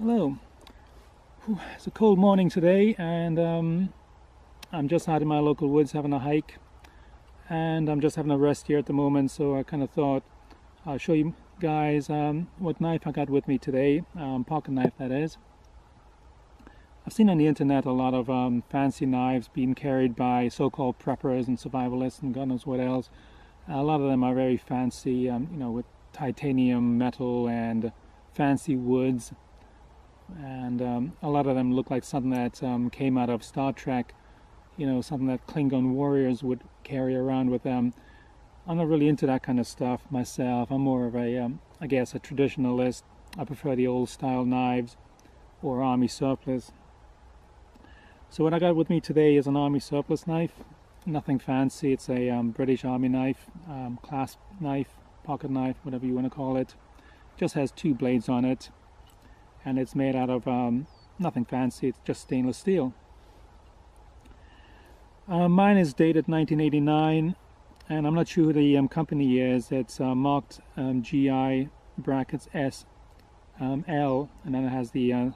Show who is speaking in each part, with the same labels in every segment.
Speaker 1: Hello. It's a cold morning today, and um, I'm just out in my local woods having a hike, and I'm just having a rest here at the moment. So I kind of thought I'll show you guys um, what knife I got with me today, um, pocket knife that is. I've seen on the internet a lot of um, fancy knives being carried by so-called preppers and survivalists and God knows what else. A lot of them are very fancy, um, you know, with titanium metal and fancy woods and um, a lot of them look like something that um, came out of Star Trek, you know, something that Klingon warriors would carry around with them. I'm not really into that kind of stuff myself. I'm more of a, um, I guess, a traditionalist. I prefer the old style knives or army surplus. So what I got with me today is an army surplus knife. Nothing fancy. It's a um, British Army knife, um, clasp knife, pocket knife, whatever you want to call it. Just has two blades on it and it's made out of um, nothing fancy, it's just stainless steel. Uh, mine is dated 1989 and I'm not sure who the um, company is. It's uh, marked um, GI brackets S um, L and then it has the uh,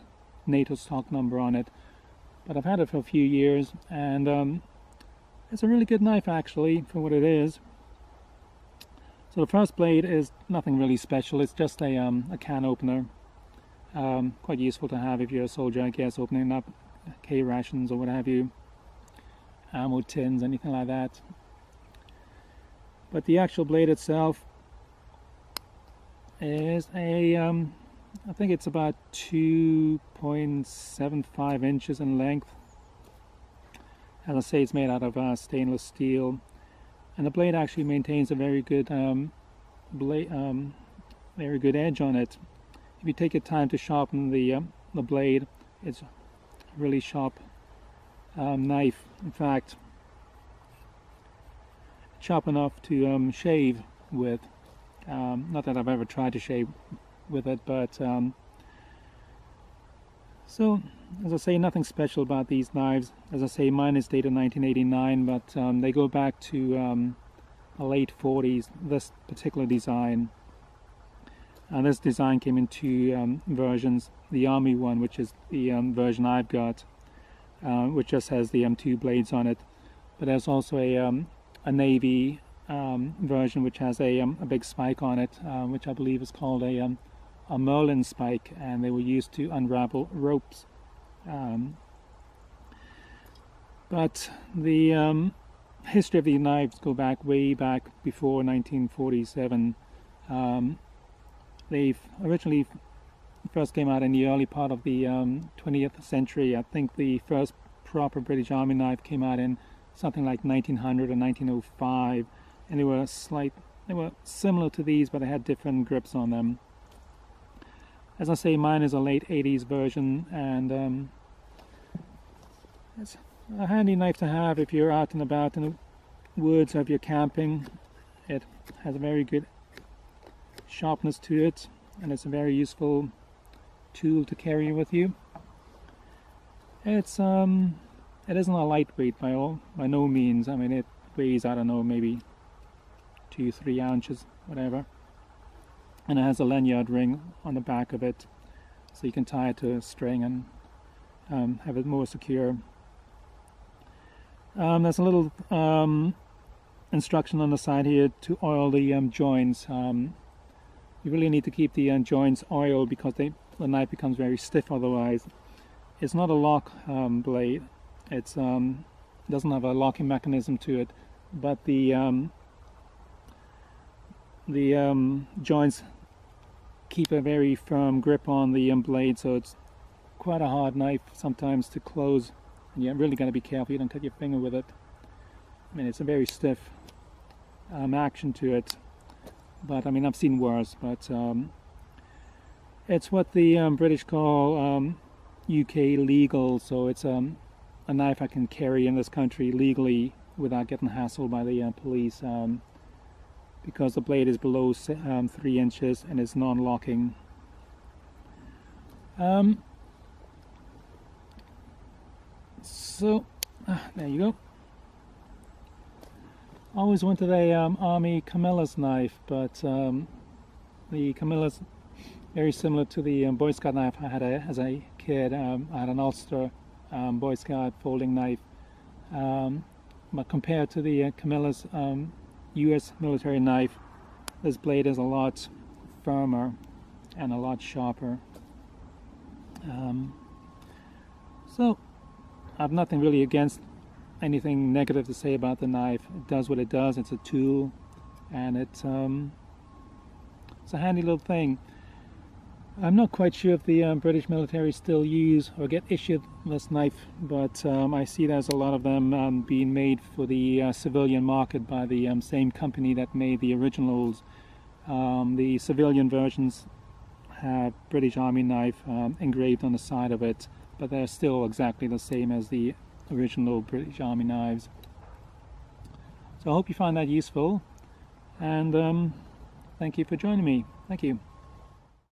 Speaker 1: NATO stock number on it. But I've had it for a few years and um, it's a really good knife actually for what it is. So the first blade is nothing really special, it's just a, um, a can opener um, quite useful to have if you're a soldier, I guess, opening up K rations or what have you, ammo tins, anything like that. But the actual blade itself is a, um, I think it's about 2.75 inches in length. As I say, it's made out of uh, stainless steel, and the blade actually maintains a very good um, blade, um, very good edge on it if you take your time to sharpen the, um, the blade, it's a really sharp um, knife. In fact, sharp enough to um, shave with. Um, not that I've ever tried to shave with it, but um, so as I say, nothing special about these knives. As I say, mine is dated 1989, but um, they go back to the late 40s. This particular design. And uh, this design came in two um, versions. The Army one, which is the um, version I've got, uh, which just has the M2 blades on it. But there's also a, um, a Navy um, version which has a, um, a big spike on it, uh, which I believe is called a, a marlin spike, and they were used to unravel ropes. but the history of the knives go back way back before 1947. Um, they originally first came out in the early part of the um, 20th century. I think the first proper British Army knife came out in something like 1900 or 1905, and they were slight, they were similar to these, but they had different grips on them. As I say, mine is a late 80s version, and um, it's a handy knife to have if you're out and about in the woods or if you're camping. It has a very good sharpness to it and it's a very useful tool to carry with you. It's um it isn't a lightweight by all by no means. I mean it weighs I don't know maybe two three ounces whatever and it has a lanyard ring on the back of it so you can tie it to a string and um, have it more secure. Um, there's a little um, instruction on the side here to oil the um, joints. Um, you really need to keep the uh, joints oiled because they, the knife becomes very stiff otherwise. It's not a lock um, blade. it um, doesn't have a locking mechanism to it, but the um, the um, joints keep a very firm grip on the um, blade, so it's quite a hard knife sometimes to close. And you really got to be careful you don't cut your finger with it. I mean, it's a very stiff um, action to it but I mean I've seen worse but um, it's what the um, British call um, UK legal. So it's um, a knife I can carry in this country legally without getting hassled by the uh, police um, because the blade is below um, three inches and it's non-locking. So ah, there you go always wanted a um, Army Camillus knife, but um, the Camillus very similar to the um, Boy Scout knife I had a, as a kid. Um, I had an Ulster um, Boy Scout folding knife. Um, but compared to the uh, Camillus US military knife, this blade is a lot firmer and a lot sharper. So I have nothing really against anything negative to say about the knife. It does what it does. It's a tool, and it's um, it's a handy little thing. I'm not quite sure if the um, British military still use or get issued this knife, but um, I see there's a lot of them um, being made for the uh, civilian market by the um, same company that made the originals. Um, the civilian versions have British Army knife um, engraved on the side of it, but they're still exactly the same as the original British Army knives. So I hope you find that useful, and um, thank you for joining me. Thank you.